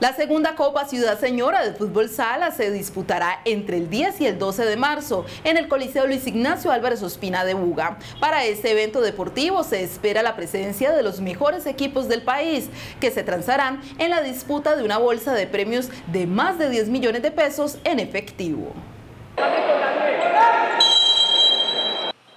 La segunda Copa Ciudad Señora de Fútbol Sala se disputará entre el 10 y el 12 de marzo en el Coliseo Luis Ignacio Álvarez Ospina de Buga. Para este evento deportivo se espera la presencia de los mejores equipos del país que se transarán en la disputa de una bolsa de premios de más de 10 millones de pesos en efectivo.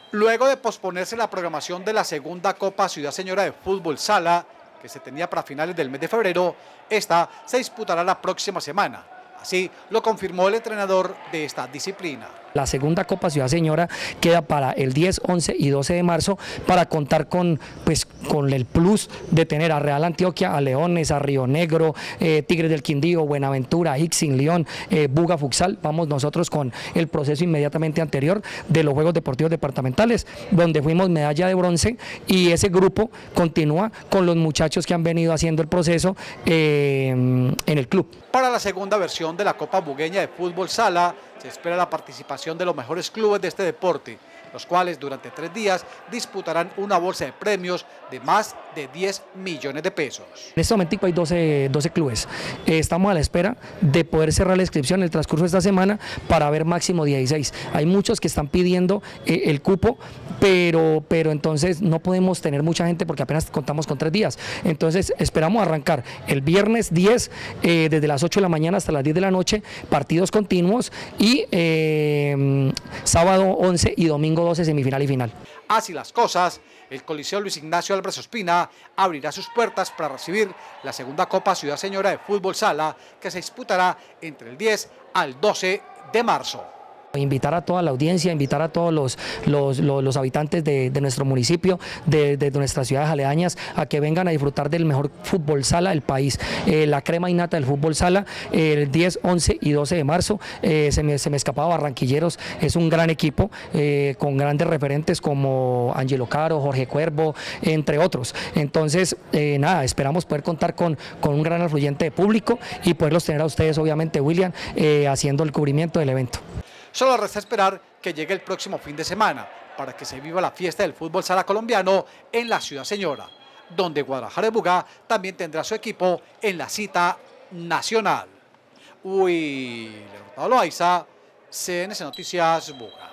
Luego de posponerse la programación de la segunda Copa Ciudad Señora de Fútbol Sala, que se tenía para finales del mes de febrero, esta se disputará la próxima semana. Así lo confirmó el entrenador de esta disciplina. La segunda Copa Ciudad Señora queda para el 10, 11 y 12 de marzo para contar con, pues, con el plus de tener a Real Antioquia, a Leones, a Río Negro, eh, Tigres del Quindío, Buenaventura, Ixin, León, eh, Buga Fuxal. Vamos nosotros con el proceso inmediatamente anterior de los Juegos Deportivos Departamentales, donde fuimos medalla de bronce y ese grupo continúa con los muchachos que han venido haciendo el proceso eh, en el club. Para la segunda versión de la Copa Bugueña de Fútbol Sala, se espera la participación de los mejores clubes de este deporte, los cuales durante tres días disputarán una bolsa de premios de más de 10 millones de pesos. En este momento hay 12, 12 clubes. Eh, estamos a la espera de poder cerrar la inscripción en el transcurso de esta semana para ver máximo 16. Hay muchos que están pidiendo eh, el cupo, pero, pero entonces no podemos tener mucha gente porque apenas contamos con tres días. Entonces esperamos arrancar el viernes 10 eh, desde las 8 de la mañana hasta las 10 de la noche, partidos continuos y sábado 11 y domingo 12 semifinal y final. Así las cosas, el Coliseo Luis Ignacio Álvarez Ospina abrirá sus puertas para recibir la segunda Copa Ciudad Señora de Fútbol Sala que se disputará entre el 10 al 12 de marzo. Invitar a toda la audiencia, invitar a todos los, los, habitantes de, nuestro municipio, de, nuestras ciudades aledañas, a que vengan a disfrutar del mejor fútbol sala del país. Eh, la crema innata del fútbol sala, el 10, 11 y 12 de marzo, eh, se, me, se, me, escapaba Barranquilleros, es un gran equipo eh, con grandes referentes como Angelo Caro, Jorge Cuervo, entre otros. Entonces, nada, esperamos poder contar con, con un gran afluyente de público y poderlos tener a ustedes, obviamente, William, haciendo el cubrimiento del evento. Solo resta esperar que llegue el próximo fin de semana para que se viva la fiesta del fútbol sala colombiano en la Ciudad Señora, donde Guadalajara de Bugá también tendrá su equipo en la cita nacional. Uy, Pablo Aiza, CNC Noticias Buga.